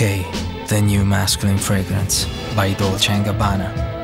K, The New Masculine Fragrance by Dolce & Gabbana.